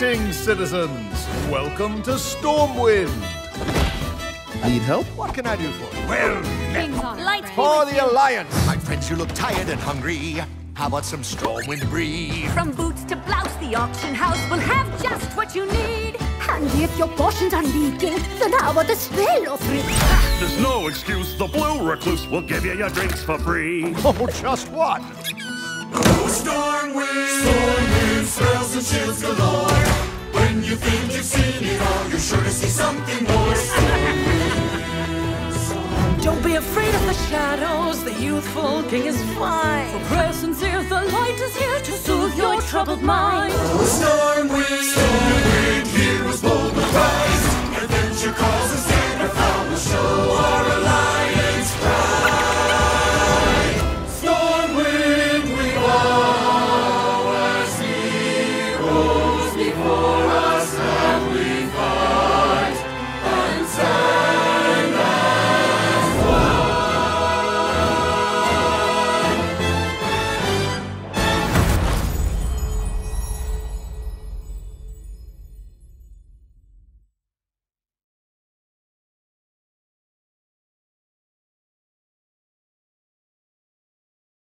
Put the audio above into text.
Greetings, citizens. Welcome to Stormwind. Need help? What can I do for you? Well, Lights For the Alliance! my friends, you look tired and hungry. How about some Stormwind Brie? From boots to blouse, the auction house will have just what you need. And if your portions are leaking, then how about the spell of it? There's no excuse. The Blue Recluse will give you your drinks for free. Oh, just one! Stormwind, Stormwind, spells and shields galore. You think you've seen it all, you're sure to see something more. Don't be afraid of the shadows, the youthful king is fine. For presence here, the light is here to soothe your troubled mind. Stormwind,